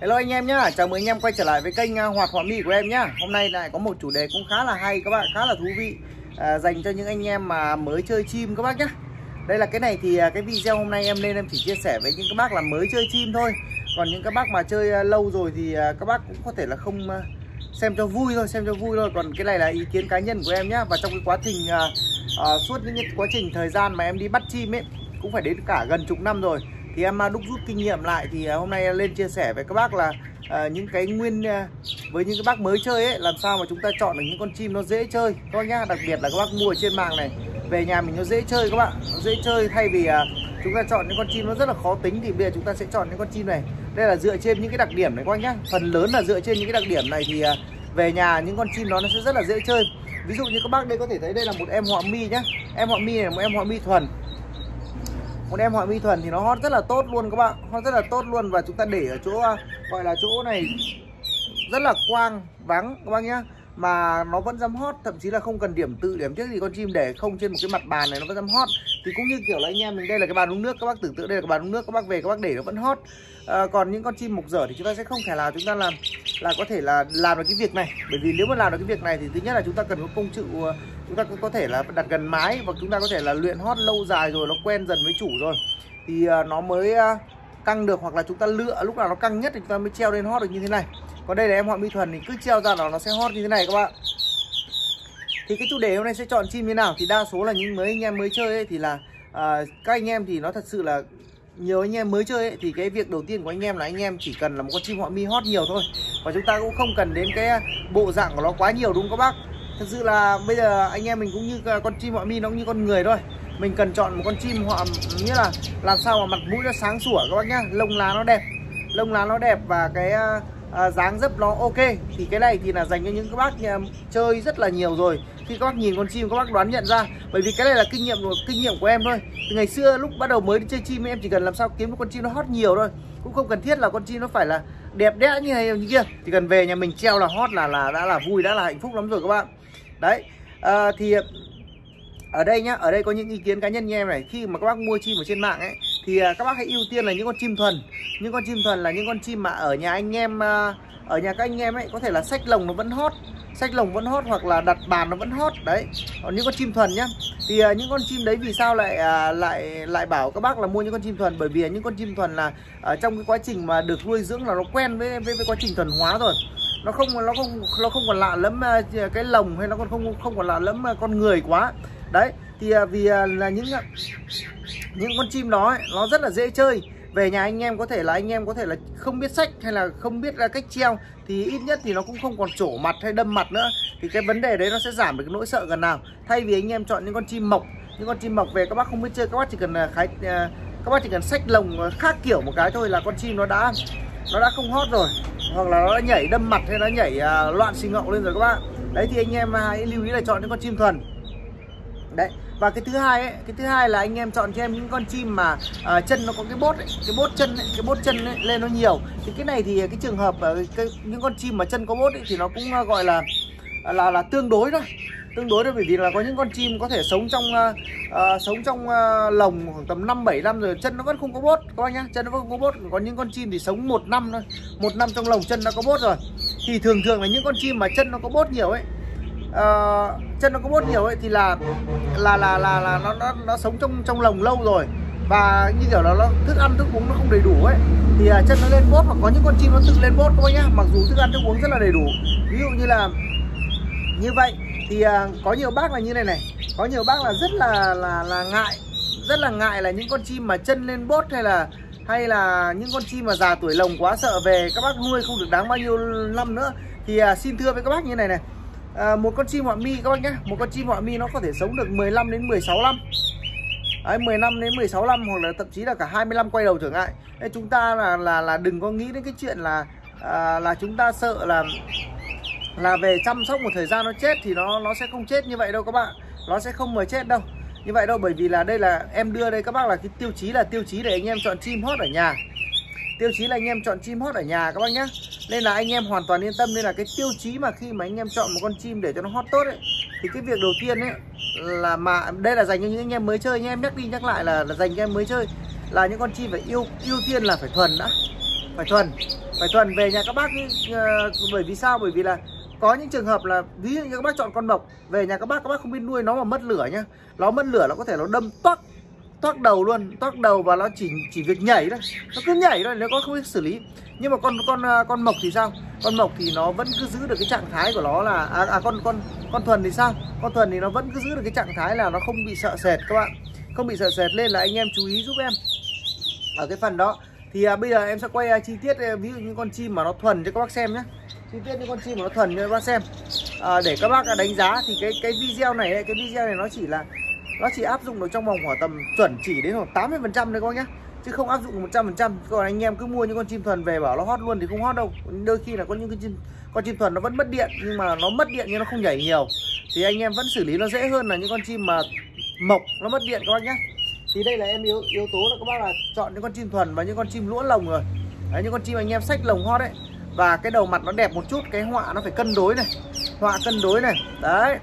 Hello anh em nhá, chào mừng anh em quay trở lại với kênh à, Hoạt Họa Mi của em nhá. Hôm nay lại có một chủ đề cũng khá là hay các bạn, khá là thú vị à, Dành cho những anh em mà mới chơi chim các bác nhá. Đây là cái này thì à, cái video hôm nay em lên em chỉ chia sẻ với những các bác là mới chơi chim thôi. Còn những các bác mà chơi à, lâu rồi thì các bác cũng có thể là không xem cho vui thôi, xem cho vui thôi. Còn cái này là ý kiến cá nhân của em nhá. Và trong cái quá trình, à, à, suốt những cái quá trình thời gian mà em đi bắt chim ấy Cũng phải đến cả gần chục năm rồi thì em à, đúc rút kinh nghiệm lại thì à, hôm nay lên chia sẻ với các bác là à, những cái nguyên à, với những cái bác mới chơi ấy làm sao mà chúng ta chọn được những con chim nó dễ chơi. Các bác nhá đặc biệt là các bác mua ở trên mạng này về nhà mình nó dễ chơi các bạn nó dễ chơi thay vì à, chúng ta chọn những con chim nó rất là khó tính thì bây giờ chúng ta sẽ chọn những con chim này. Đây là dựa trên những cái đặc điểm này các bác nhá. Phần lớn là dựa trên những cái đặc điểm này thì à, về nhà những con chim đó nó sẽ rất là dễ chơi. Ví dụ như các bác đây có thể thấy đây là một em họa mi nhá. Em họa mi này là một em họa mi thuần một em họ mi thuần thì nó hot rất là tốt luôn các bạn hot rất là tốt luôn và chúng ta để ở chỗ à, gọi là chỗ này rất là quang, vắng các bác nhá mà nó vẫn dám hot, thậm chí là không cần điểm tự, điểm trước thì con chim để không trên một cái mặt bàn này nó vẫn dám hot thì cũng như kiểu là anh em mình đây là cái bàn uống nước các bác tưởng tượng đây là cái bàn uống nước các bác về các bác để nó vẫn hót à, ờ, còn những con chim mục dở thì chúng ta sẽ không thể nào chúng ta làm là có thể là làm được cái việc này. Bởi vì nếu mà làm được cái việc này thì thứ nhất là chúng ta cần có công chịu ờ, chúng ta cũng có thể là đặt gần mái và chúng ta có thể là luyện hót lâu dài rồi nó quen dần với chủ rồi. Thì à, nó mới à, căng được hoặc là chúng ta lựa lúc nào nó căng nhất thì chúng ta mới treo lên hót được như thế này. Còn đây là em họ mỹ thuần thì cứ treo ra là nó sẽ hót như thế này các bạn thì cái chủ đề hôm nay sẽ chọn chim như nào? Thì đa số là những mới anh em mới chơi ấy, thì là uh, các anh em thì nó thật sự là nhiều anh em mới chơi ấy, thì cái việc đầu tiên của anh em là anh em chỉ cần là một con chim họ mi hót nhiều thôi. Và chúng ta cũng không cần đến cái bộ dạng của nó quá nhiều đúng không các bác? Thật sự là bây giờ anh em mình cũng như con chim họ mi nó cũng như con người thôi. Mình cần chọn một con chim họ nghĩa là làm sao mà mặt mũi nó sáng sủa các bác nhá. Lông lá nó đẹp lông lá nó đẹp và cái à, à dáng dấp nó ok. Thì cái này thì là dành cho những các bác à, chơi rất là nhiều rồi khi các bác nhìn con chim các bác đoán nhận ra. Bởi vì cái này là kinh nghiệm của kinh nghiệm của em thôi. Từ ngày xưa lúc bắt đầu mới đi chơi chim em chỉ cần làm sao kiếm một con chim nó hot nhiều thôi. Cũng không cần thiết là con chim nó phải là đẹp đẽ như này như kia. Chỉ cần về nhà mình treo là hot là là đã là vui đã là hạnh phúc lắm rồi các bạn. Đấy à, thì ở đây nhá ở đây có những ý kiến cá nhân như em này. Khi mà các bác mua chim ở trên mạng ấy thì à, các bác hãy ưu tiên là những con chim thuần. Những con chim thuần là những con chim mà ở nhà anh em à, ở nhà các anh em ấy có thể là sách lồng nó vẫn hot sách lồng vẫn hot hoặc là đặt bàn nó vẫn hot đấy. Còn những con chim thuần nhá. Thì uh, những con chim đấy vì sao lại uh, lại lại bảo các bác là mua những con chim thuần? Bởi vì những con chim thuần là uh, trong cái quá trình mà được nuôi dưỡng là nó quen với với, với quá trình thuần hóa rồi. Nó không nó không nó không còn lạ lắm uh, cái lồng hay nó còn không không còn lạ lắm uh, con người quá. Đấy thì uh, vì uh, là những uh, những con chim đó ấy, nó rất là dễ chơi. Về nhà anh em có thể là anh em có thể là không biết sách hay là không biết là cách treo thì ít nhất thì nó cũng không còn trổ mặt hay đâm mặt nữa. Thì cái vấn đề đấy nó sẽ giảm được cái nỗi sợ gần nào. Thay vì anh em chọn những con chim mộc những con chim mộc về các bác không biết chơi các bác chỉ cần à, khái à, các bác chỉ cần sách lồng à, khác kiểu một cái thôi là con chim nó đã nó đã không hót rồi. Hoặc là nó đã nhảy đâm mặt hay nó nhảy loạn xì ngậu lên rồi các bạn đấy thì anh em hãy lưu ý là chọn những con chim thuần. Đấy và cái thứ hai ấy cái thứ hai là anh em chọn cho em những con chim mà uh, chân nó có cái bốt ấy, cái bốt chân ấy, cái bốt chân ấy, lên nó nhiều. Thì cái này thì cái trường hợp uh, cái, những con chim mà chân có bốt ấy, thì nó cũng uh, gọi là là là tương đối thôi. Tương đối thôi bởi vì là có những con chim có thể sống trong uh, uh, sống trong uh, lồng khoảng tầm năm bảy năm rồi chân nó vẫn không có bốt các bác nhá. Chân nó vẫn không có bốt có những con chim thì sống một năm thôi. Một năm trong lồng chân nó có bốt rồi. Thì thường thường là những con chim mà chân nó có bốt nhiều ấy uh, chân nó có bốt nhiều ấy thì là là là là, là nó, nó nó sống trong trong lồng lâu rồi. Và như kiểu là nó thức ăn thức uống nó không đầy đủ ấy. Thì uh, chân nó lên bốt hoặc có những con chim nó tự lên bốt thôi nhá. Mặc dù thức ăn thức uống rất là đầy đủ. Ví dụ như là như vậy. Thì uh, có nhiều bác là như này này. Có nhiều bác là rất là là là ngại. Rất là ngại là những con chim mà chân lên bốt hay là hay là những con chim mà già tuổi lồng quá sợ về các bác nuôi không được đáng bao nhiêu năm nữa. Thì uh, xin thưa với các bác như này này à, một con chim họa mi các bác nhé. Một con chim họa mi nó có thể sống được 15 đến 16 năm. Đấy, 15 đến 16 năm hoặc là thậm chí là cả 25 quay đầu trở lại Đấy, chúng ta là là là đừng có nghĩ đến cái chuyện là à, là chúng ta sợ là là về chăm sóc một thời gian nó chết thì nó nó sẽ không chết như vậy đâu các bạn. Nó sẽ không mà chết đâu. Như vậy đâu bởi vì là đây là em đưa đây các bác là cái tiêu chí là tiêu chí để anh em chọn chim hót ở nhà tiêu chí là anh em chọn chim hót ở nhà các bác nhá. Nên là anh em hoàn toàn yên tâm nên là cái tiêu chí mà khi mà anh em chọn một con chim để cho nó hót tốt ấy thì cái việc đầu tiên ấy là mà đây là dành cho những anh em mới chơi anh em nhắc đi nhắc lại là, là dành cho em mới chơi. Là những con chim phải yêu ưu tiên là phải thuần đã. Phải thuần phải thuần. Về nhà các bác uh, bởi vì sao? Bởi vì là có những trường hợp là ví dụ như các bác chọn con mộc về nhà các bác các bác không biết nuôi nó mà mất lửa nhá. Nó mất lửa nó có thể nó đâm toắc toác đầu luôn toác đầu và nó chỉ chỉ việc nhảy thôi. Nó cứ nhảy thôi nếu có không biết xử lý. Nhưng mà con con à, con mộc thì sao? Con mộc thì nó vẫn cứ giữ được cái trạng thái của nó là à, à con con con thuần thì sao? Con thuần thì nó vẫn cứ giữ được cái trạng thái là nó không bị sợ sệt các bạn. Không bị sợ sệt lên là anh em chú ý giúp em. Ở cái phần đó thì à, bây giờ em sẽ quay à, chi tiết à, ví dụ như con chim mà nó thuần cho các bác xem nhé chi tiết những con chim mà nó thuần cho các bác xem. À, để các bác à, đánh giá thì cái cái video này cái video này nó chỉ là nó chỉ áp dụng được trong vòng khoảng tầm chuẩn chỉ đến khoảng 80 phần trăm thôi các bác nhé chứ không áp dụng 100 phần trăm. Còn anh em cứ mua những con chim thuần về bảo nó hót luôn thì không hót đâu. Đôi khi là có những con chim con chim thuần nó vẫn mất điện nhưng mà nó mất điện nhưng nó không nhảy nhiều. Thì anh em vẫn xử lý nó dễ hơn là những con chim mà mộc nó mất điện các bác nhé thì đây là em yếu yếu tố là các bác là chọn những con chim thuần và những con chim lũa lồng rồi. Đấy, những con chim anh em sách lồng hót đấy. Và cái đầu mặt nó đẹp một chút cái họa nó phải cân đối này. Họa cân đối này. Đấy.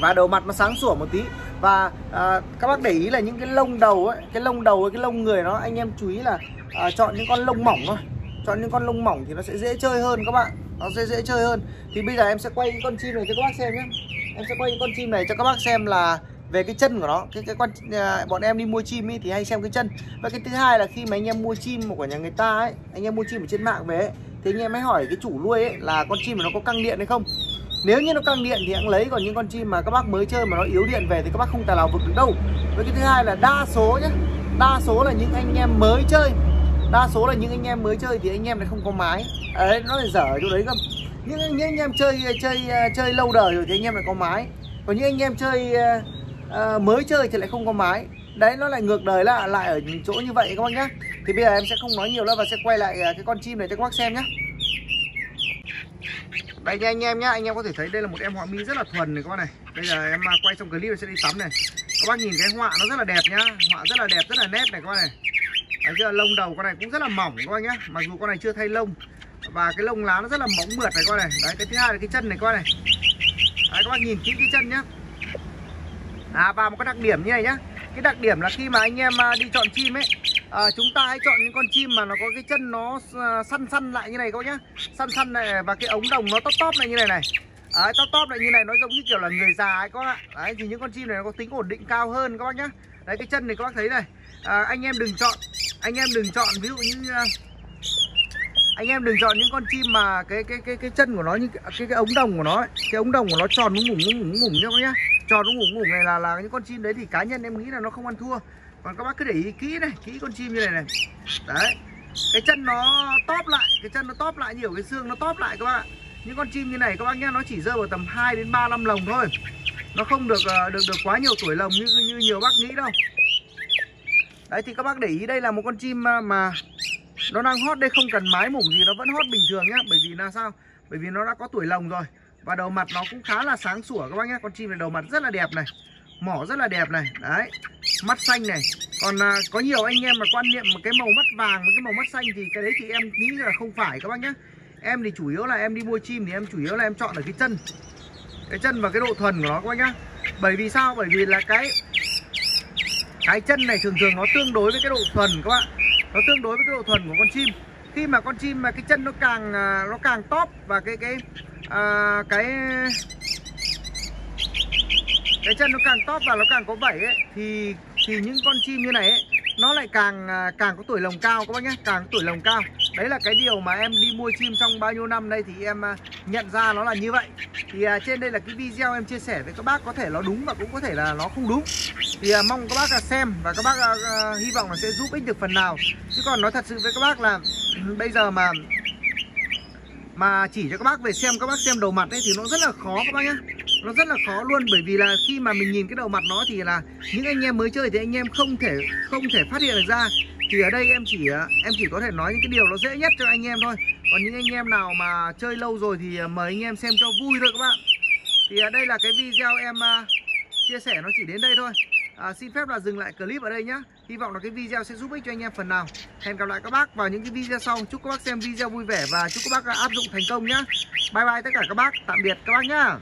Và đầu mặt nó sáng sủa một tí và à, các bác để ý là những cái lông đầu ấy cái lông đầu cái lông người nó anh em chú ý là à, chọn những con lông mỏng thôi. Chọn những con lông mỏng thì nó sẽ dễ chơi hơn các bạn. Nó sẽ dễ chơi hơn. Thì bây giờ em sẽ quay những con chim này cho các bác xem nhé. Em sẽ quay những con chim này cho các bác xem là về cái chân của nó. Cái cái con à, bọn em đi mua chim ấy thì hay xem cái chân. Và cái thứ hai là khi mà anh em mua chim của nhà người ta ấy anh em mua chim ở trên mạng về ấy, thì anh em mới hỏi cái chủ nuôi ấy là con chim nó có căng điện hay không nếu như nó căng điện thì anh lấy còn những con chim mà các bác mới chơi mà nó yếu điện về thì các bác không tài nào vực được đâu. Với cái thứ hai là đa số nhé đa số là những anh em mới chơi. Đa số là những anh em mới chơi thì anh em lại không có mái, đấy nó lại dở ở chỗ đấy cơ. Những, những anh em chơi chơi chơi lâu đời rồi thì anh em lại có mái. còn những anh em chơi uh, mới chơi thì lại không có mái. đấy nó lại ngược đời là lại ở chỗ như vậy các bác nhé thì bây giờ em sẽ không nói nhiều nữa và sẽ quay lại ờ, cái con chim này cho các bác xem nhé đây nha anh em nhá, anh em có thể thấy đây là một em họa mi rất là thuần này các bác này. Bây giờ em à, quay trong clip sẽ đi tắm này. Các bác nhìn cái họa nó rất là đẹp nhá, họa rất là đẹp, rất là nét này các bác này. Đấy chưa lông đầu con này cũng rất là mỏng các bác nhá, mặc dù con này chưa thay lông. Và cái lông lá nó rất là mỏng mượt này các bác này. Đấy, cái thứ hai là cái chân này các bác này. Đấy, các bác nhìn kỹ cái chân nhá. À và một cái đặc điểm như này nhá. Cái đặc điểm là khi mà anh em à, đi chọn chim ấy à, chúng ta hãy chọn những con chim mà nó có cái chân nó ờ, săn săn lại như này các bác nhá. Săn săn này ờ, và cái ống đồng nó tóp tóp này như này này. Đấy, top top lại như này nó giống như kiểu là người già ấy các bác ạ. Đấy, thì những con chim này nó có tính ổn định cao hơn các bác nhá. Đấy, cái chân này các bác thấy này. À, Anh em đừng chọn Anh em đừng chọn ví dụ như anh em đừng chọn những con chim mà cái cái cái cái chân của nó như cái cái, cái ống đồng của nó ấy. cái ống đồng của nó tròn ngủng ngủng ngủng ngủng nhá các bác nhá. Tròn ngủng ngủng này là là những con chim đấy thì cá nhân em nghĩ là nó không ăn thua còn các bác cứ để ý kỹ này, kỹ con chim như này này. Đấy, cái chân nó tóp lại, cái chân nó tóp lại nhiều, cái xương nó tóp lại các bạn những con chim như này các bác nhá nó chỉ rơi vào tầm 2 đến 3 năm lồng thôi. Nó không được ờ, được được quá nhiều tuổi lồng như như nhiều bác nghĩ đâu. Đấy, thì các bác để ý đây là một con chim ờ, mà nó đang hót đây, không cần mái mủng gì, nó vẫn hót bình thường nhá. Bởi vì là sao? Bởi vì nó đã có tuổi lồng rồi. Và đầu mặt nó cũng khá là sáng sủa các bác nhé con chim này đầu mặt rất là đẹp này, mỏ rất là đẹp này. Đấy mắt xanh này. Còn à, có nhiều anh em mà quan niệm một cái màu mắt vàng với cái màu mắt xanh thì cái đấy thì em nghĩ là không phải các bác nhé em thì chủ yếu là em đi mua chim thì em chủ yếu là em chọn ở cái chân. Cái chân và cái độ thuần của nó các bác nhá. Bởi vì sao? Bởi vì là cái cái chân này thường thường nó tương đối với cái độ thuần các bạn. Nó tương đối với cái độ thuần của con chim. Khi mà con chim mà cái chân nó càng à, nó càng top và cái cái à, cái cái chân nó càng top và nó càng có vảy ấy thì thì những con chim như này ấy nó lại càng à, càng có tuổi lồng cao các bác nhé càng có tuổi lồng cao. Đấy là cái điều mà em đi mua chim trong bao nhiêu năm đây thì em à, nhận ra nó là như vậy. Thì à, trên đây là cái video em chia sẻ với các bác có thể nó đúng và cũng có thể là nó không đúng. Thì à, mong các bác là xem và các bác hy vọng là sẽ giúp ích được phần nào. Chứ còn nói thật sự với các bác là ừ, bây giờ mà mà chỉ cho các bác về xem các bác xem đầu mặt ấy thì nó rất là khó các bác nhé nó rất là khó luôn bởi vì là khi mà mình nhìn cái đầu mặt nó thì là những anh em mới chơi thì anh em không thể không thể phát hiện được ra. Thì ở đây em chỉ em chỉ có thể nói những cái điều nó dễ nhất cho anh em thôi. Còn những anh em nào mà chơi lâu rồi thì mời anh em xem cho vui thôi các bạn. Thì ở đây là cái video em à, chia sẻ nó chỉ đến đây thôi. À, xin phép là dừng lại clip ở đây nhé hy vọng là cái video sẽ giúp ích cho anh em phần nào. Hẹn gặp lại các bác vào những cái video sau. Chúc các bác xem video vui vẻ và chúc các bác à, áp dụng thành công nhé bye bye tất cả các bác. Tạm biệt các bác nhá.